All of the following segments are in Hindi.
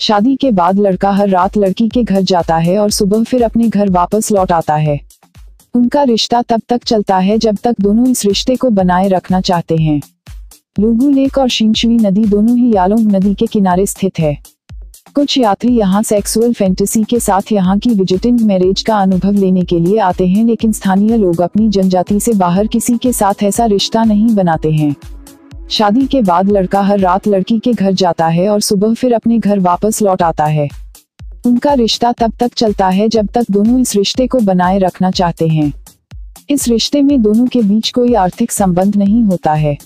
शादी के बाद लड़का हर रात लड़की के घर जाता है और सुबह फिर अपने घर वापस लौट आता है। उनका रिश्ता तब तक चलता है जब तक दोनों इस रिश्ते को बनाए रखना चाहते हैं। लुगू लेक और शिंगशुई नदी दोनों ही यालोंग नदी के किनारे स्थित है। कुछ यात्री यहाँ सेक्सुअल फैंटेसी के साथ यहाँ की विजिटिंग मैरिज का अनुभव लेने के लिए आते हैं, लेकिन स्थानीय लोग अपनी जनजाति से बाहर किसी के साथ ऐसा रिश्ता नहीं बनाते हैं। शादी के बाद लड़का हर रात लड़की के घर जाता है और सुबह फिर अपने घर वापस लौट आता है। उनका रिश्ता तब तक चलता है जब तक दोनों इस रिश्ते को बनाए रखना चाहते हैं। इस रिश्ते में दोनों के बीच कोई आर्थिक संबंध नहीं होता है।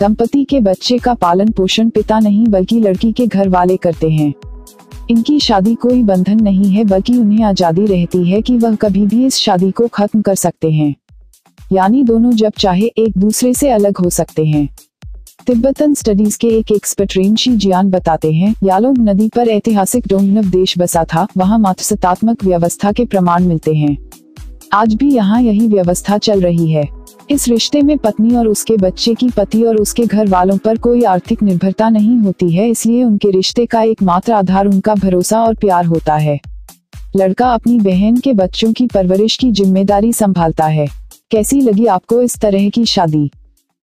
दंपति के बच्चे का पालन पोषण पिता नहीं बल्कि लड़की के घर वाले करते हैं। इनकी शादी कोई बंधन नहीं है बल्कि उन्हें आज़ादी रहती है कि वह कभी भी इस शादी को खत्म कर सकते हैं। यानी दोनों जब चाहे एक दूसरे से अलग हो सकते हैं। तिब्बतन स्टडीज़ के एक एक्सपर्ट रेंशी जियान बताते हैं, यालोंग नदी पर ऐतिहासिक डोंगनव देश बसा था, वहाँ मातृसत्तात्मक व्यवस्था के प्रमाण मिलते हैं। आज भी यहाँ यही व्यवस्था चल रही है। इस रिश्ते में पत्नी और उसके बच्चे की पति और उसके घर वालों पर कोई आर्थिक निर्भरता नहीं होती है, इसलिए उनके रिश्ते का एकमात्र आधार उनका भरोसा और प्यार होता है। लड़का अपनी बहन के बच्चों की परवरिश की ज़िम्मेदारी संभालता है। कैसी लगी आपको इस तरह की शादी?